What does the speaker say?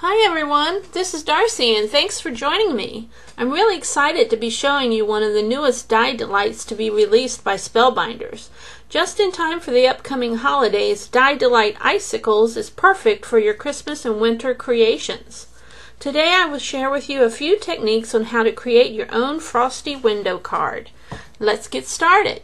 Hi everyone, this is Darsie and thanks for joining me. I'm really excited to be showing you one of the newest Die D-Lites to be released by Spellbinders. Just in time for the upcoming holidays, Die D-Lite Icicles is perfect for your Christmas and winter creations. Today I will share with you a few techniques on how to create your own frosty window card. Let's get started.